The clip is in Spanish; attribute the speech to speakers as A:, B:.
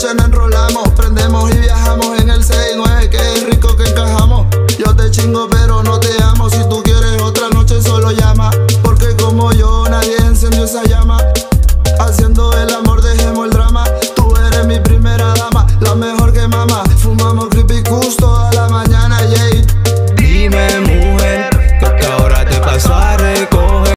A: noche nos enrolamos, prendemos y viajamos en el 6-9, que es rico que encajamos. Yo te chingo, pero no te amo. Si tú quieres otra noche, solo llama. Porque como yo, nadie encendió esa llama. Haciendo el amor, dejemos el drama. Tú eres mi primera dama, la mejor que mama. Fumamos creepy custo.